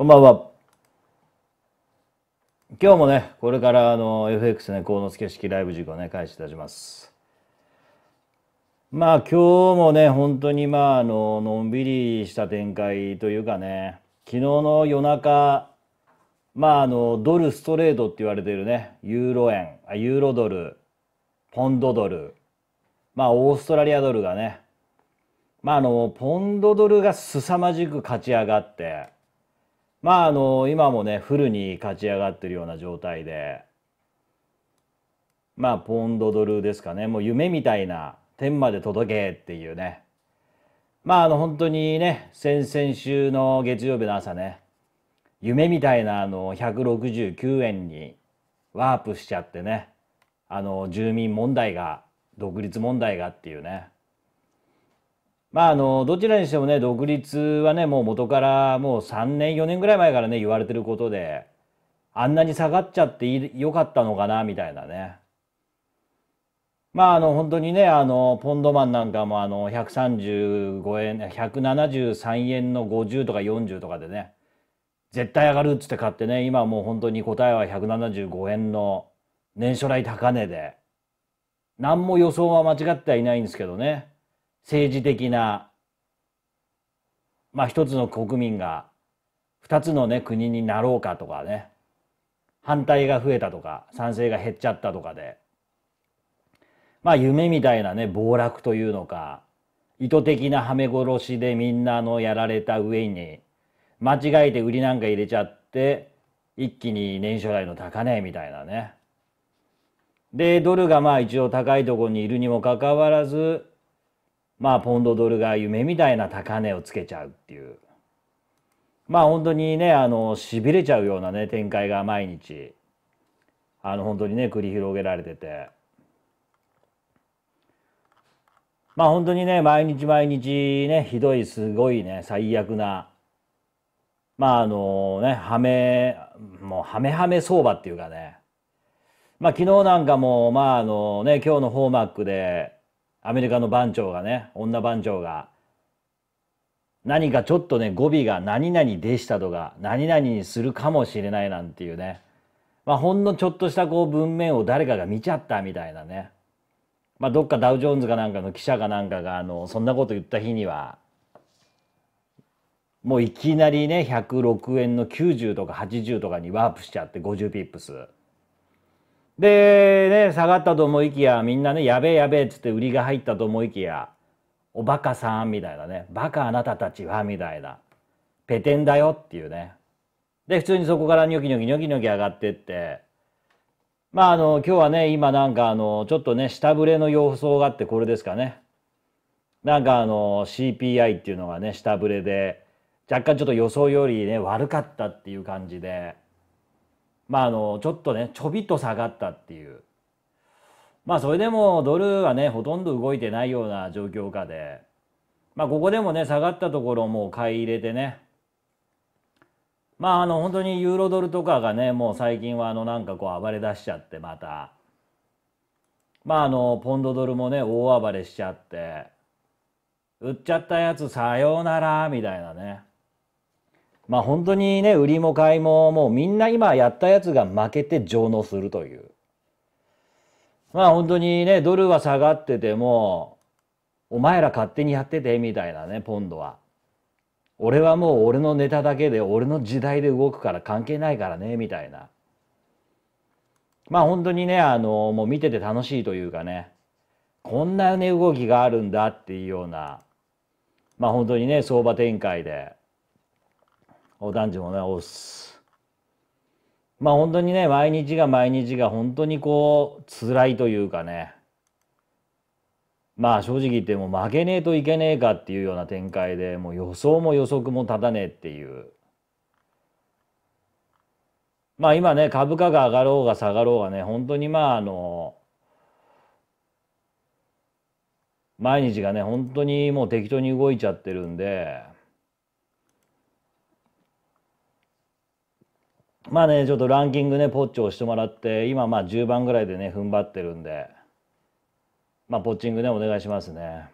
こんばんは。今日もね、これからあの FX ね、鴻助式ライブ塾をね、開始いたします。まあ今日もね、本当にまああの、のんびりした展開というかね、昨日の夜中、まああの、ドルストレートって言われているね、ユーロ円、あユーロドル、ポンドドル、まあオーストラリアドルがね、まああの、ポンドドルが凄まじく勝ち上がって、まああの、今もね、フルに勝ち上がってるような状態で、まあポンドドルですかね、もう夢みたいな天まで届けっていうね。まああの本当にね、先々週の月曜日の朝ね、夢みたいなあの169円にワープしちゃってね、あの住民問題が、独立問題がっていうね。まああのどちらにしてもね独立はねもう元からもう3年4年ぐらい前からね言われてることであんなに下がっちゃってよかったのかなみたいなね。まああの本当にねあのポンドマンなんかもあの135円173円の50とか40とかでね絶対上がるっつって買ってね今もう本当に答えは175円の年初来高値で何も予想は間違ってはいないんですけどね。政治的な、まあ一つの国民が二つのね国になろうかとかね、反対が増えたとか、賛成が減っちゃったとかで、まあ夢みたいなね、暴落というのか、意図的なはめ殺しでみんなのやられた上に、間違えて売りなんか入れちゃって、一気に年初来の高値みたいなね。で、ドルがまあ一応高いところにいるにもかかわらず、まあポンドドルが夢みたいな高値をつけちゃうっていう。まあ本当にねあのしびれちゃうようなね展開が毎日あの本当にね繰り広げられてて。まあ本当にね毎日毎日ねひどいすごいね最悪なまああのねはめもうはめはめ相場っていうかね。まあ昨日なんかもまああのね今日のフォーマックでアメリカの番長がね女番長が何かちょっとね語尾が何々でしたとか何々にするかもしれないなんていうねまあほんのちょっとしたこう文面を誰かが見ちゃったみたいなねまあどっかダウ・ジョーンズかなんかの記者かなんかがあのそんなこと言った日にはもういきなりね106円の90とか80とかにワープしちゃって50ピップス。で、ね、下がったと思いきや、みんなね、やべえやべえっつって売りが入ったと思いきや、おバカさんみたいなね、バカあなたたちはみたいな、ペテンだよっていうね。で、普通にそこからニョキニョキニョキニョキ上がってって、まああの、今日はね、今なんかあの、ちょっとね、下振れの様相があってこれですかね。なんかあの、CPI っていうのがね、下振れで、若干ちょっと予想よりね、悪かったっていう感じで、まああのちょっとねちょびっと下がったっていう。まあそれでもドルはねほとんど動いてないような状況下で。まあここでもね下がったところをもう買い入れてね。まああの本当にユーロドルとかがねもう最近はあのなんかこう暴れ出しちゃってまた。まああのポンドドルもね大暴れしちゃって。売っちゃったやつさようならみたいなね。まあ本当にね売りも買いももうみんな今やったやつが負けて上納するという。まあ本当にねドルは下がっててもお前ら勝手にやっててみたいなねポンドは。俺はもう俺のネタだけで俺の時代で動くから関係ないからねみたいな。まあ本当にねあのもう見てて楽しいというかね。こんなね動きがあるんだっていうような。まあ本当にね相場展開で。男女もねす。まあ本当にね毎日が毎日が本当にこう辛いというかね。まあ正直言っても負けねえといけねえかっていうような展開でもう予想も予測も立たねえっていう。まあ今ね株価が上がろうが下がろうがね本当にまああの毎日がね本当にもう適当に動いちゃってるんでまあね、ちょっとランキングね、ポッチを押してもらって、今まあ10番ぐらいでね、踏ん張ってるんで、まあ、ポッチングね、お願いしますね。